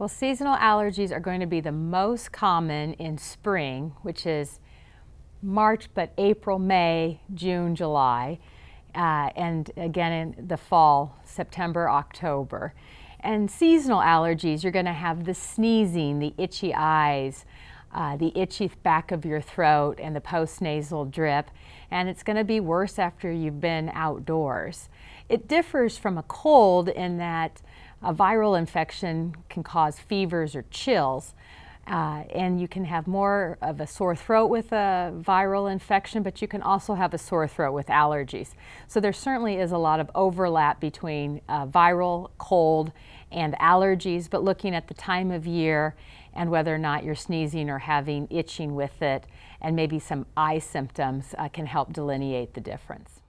Well, seasonal allergies are going to be the most common in spring, which is March, but April, May, June, July, uh, and again in the fall, September, October. And seasonal allergies, you're going to have the sneezing, the itchy eyes, uh, the itchy back of your throat, and the postnasal drip. And it's going to be worse after you've been outdoors. It differs from a cold in that a viral infection can cause fevers or chills. Uh, and you can have more of a sore throat with a viral infection, but you can also have a sore throat with allergies. So there certainly is a lot of overlap between uh, viral, cold, and allergies, but looking at the time of year and whether or not you're sneezing or having itching with it, and maybe some eye symptoms uh, can help delineate the difference.